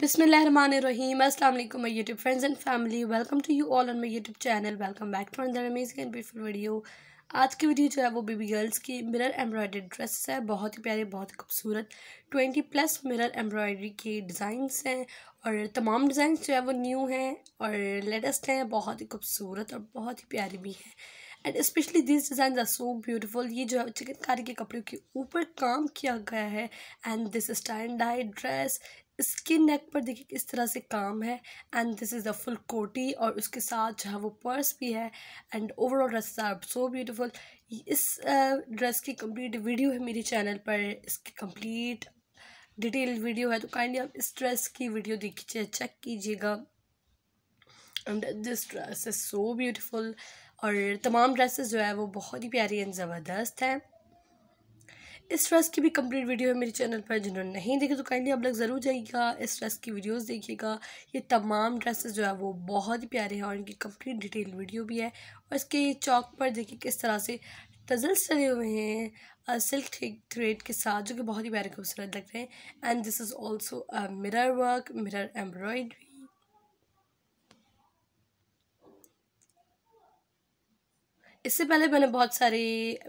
Assalamu alaikum my YouTube friends and family. Welcome to you all on my YouTube channel. Welcome back to another amazing and beautiful video. आज की video जो है वो baby girls की mirror embroidery dress है। बहुत ही प्यारे, बहुत ही खूबसूरत। ट्वेंटी प्लस मिरर एम्ब्रॉयडरी के डिज़ाइंस हैं। और तमाम डिज़ाइन जो है वो न्यू हैं। और लेटेस्ट हैं। बहुत ही खूबसूरत और बहुत ही प्यारी भी हैं। And specially this design are so beautiful ये जो है चिकनकारी के कपड़ों के ऊपर काम किया गया है। And this stand die dress इसके नेक पर देखिए किस तरह से काम है and this is the full कोटी और उसके साथ जो है वो पर्स भी है and overall dress are so beautiful इस ड्रेस की कंप्लीट वीडियो है मेरी चैनल पर, इसकी कंप्लीट डिटेल वीडियो है तो काइंडली आप इस ड्रेस की वीडियो देखिए चेक कीजिएगा। And this dress is so beautiful और तमाम ड्रेसेस जो है वो बहुत ही प्यारी एंड ज़बरदस्त हैं। इस ड्रेस की भी कंप्लीट वीडियो है मेरे चैनल पर, जिन्होंने नहीं देखी तो काइंडली आप लोग ज़रूर जाइएगा, इस ड्रेस की वीडियोस देखिएगा। ये तमाम ड्रेसेस जो है, वो बहुत ही प्यारे हैं और इनकी कंप्लीट डिटेल वीडियो भी है। और इसके चौक पर देखिए किस तरह से टजल्स चले हुए हैं सिल्क थ्रेड के साथ, जो कि बहुत ही प्यारे खूबसूरत लग रहे हैं। And this is also mirror work mirror embroidery इससे पहले मैंने बहुत सारे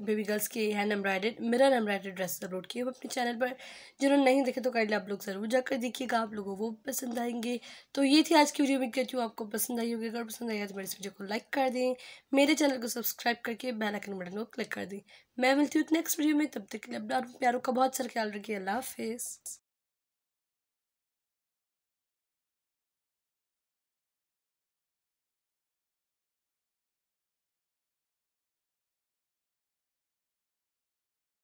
बेबी गर्ल्स के hand embroidered mirror embroidered dress upload किए वो अपने चैनल पर। जिन्होंने नहीं देखे तो काइंडली आप लोग ज़रूर जाकर देखिएगा, आप लोगों को वो पसंद आएँगे। तो ये थी आज की वीडियो में कहती हूँ आपको पसंद आई होगी। अगर पसंद आएगा तो मेरे इस वीडियो को लाइक कर दें, मेरे चैनल को सब्सक्राइब करके बेल आइकन बटन को क्लिक कर दें। मैं मिलती हूँ नेक्स्ट वीडियो में, तब तक के लिए प्यारों का बहुत सारा ख्याल रखिए। अल्लाह हाफिज़।